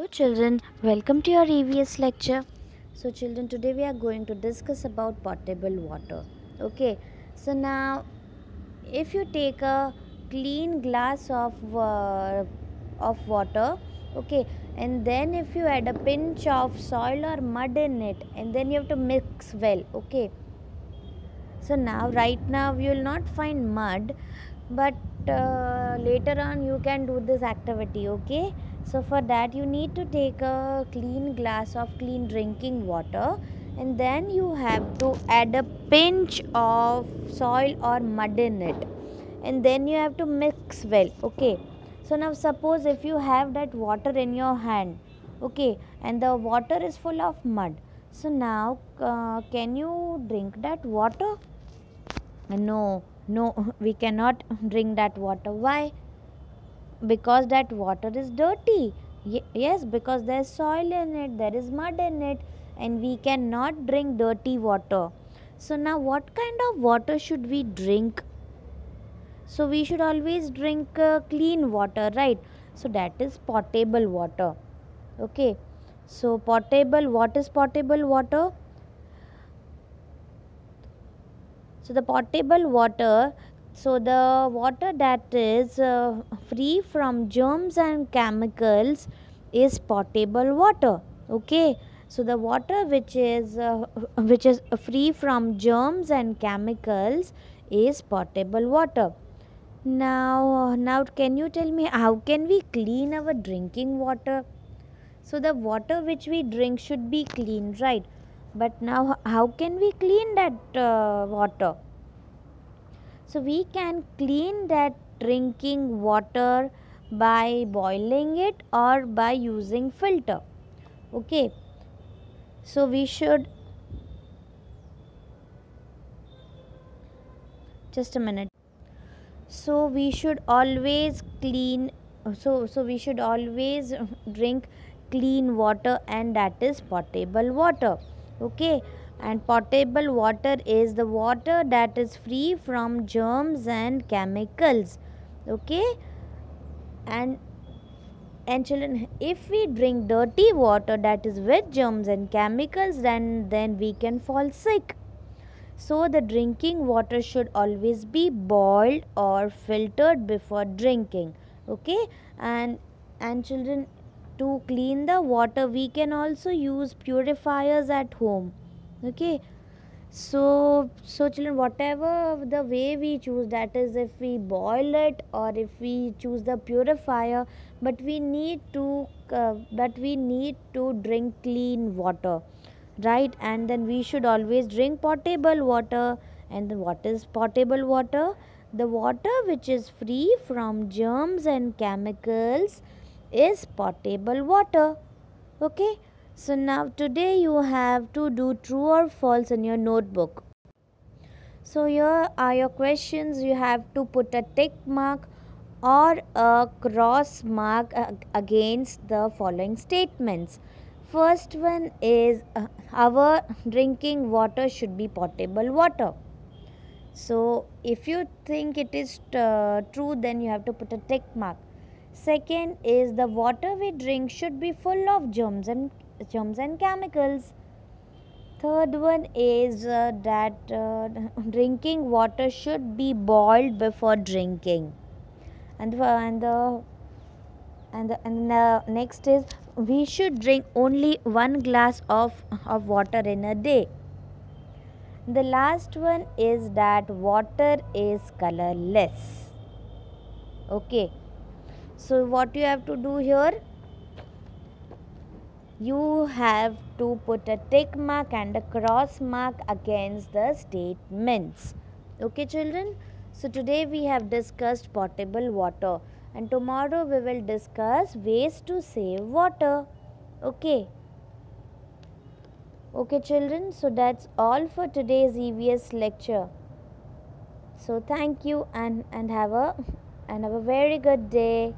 Hello children, welcome to your EVS lecture. So children, today we are going to discuss about potable water. Okay, so now if you take a clean glass of uh, of water, okay, and then if you add a pinch of soil or mud in it, and then you have to mix well, okay. So now, right now, you will not find mud, but uh, later on you can do this activity, okay so for that you need to take a clean glass of clean drinking water and then you have to add a pinch of soil or mud in it. And then you have to mix well okay? So now suppose if you have that water in your hand okay and the water is full of mud. So now uh, can you drink that water? No no we cannot drink that water. Why because that water is dirty. Yes because there is soil in it there is mud in it and we cannot drink dirty water. So now what kind of water should we drink? So we should always drink uh, clean water right? So that is potable water. Okay. So potable what is potable water? So the potable water so the water that is uh, free from germs and chemicals is potable water okay? So the water which is uh, which is free from germs and chemicals is potable water. Now now can you tell me how can we clean our drinking water? So the water which we drink should be clean right? But now how can we clean that uh, water so we can clean that drinking water by boiling it or by using filter. Okay. So we should just a minute. So we should always clean so so we should always drink clean water and that is potable water okay and potable water is the water that is free from germs and chemicals. Okay? And and children if we drink dirty water that is with germs and chemicals then then we can fall sick. So the drinking water should always be boiled or filtered before drinking. Okay? And and children to clean the water we can also use purifiers at home okay. So so children whatever the way we choose that is if we boil it or if we choose the purifier but we need to uh, but we need to drink clean water right? And then we should always drink potable water. And what is potable water? The water which is free from germs and chemicals is potable water. Okay so now today you have to do true or false in your notebook. So here are your questions. You have to put a tick mark or a cross mark against the following statements. First one is uh, our drinking water should be potable water. So if you think it is uh, true then you have to put a tick mark. Second is the water we drink should be full of germs and germs and chemicals. Third one is uh, that uh, drinking water should be boiled before drinking. And, uh, and the and the, and the next is we should drink only one glass of, of water in a day. The last one is that water is colorless. Okay. So what you have to do here? You have to put a tick mark and a cross mark against the statements. Okay, children? So, today we have discussed potable water and tomorrow we will discuss ways to save water. Okay. Okay, children? So, that's all for today's EVS lecture. So, thank you and, and have a and have a very good day.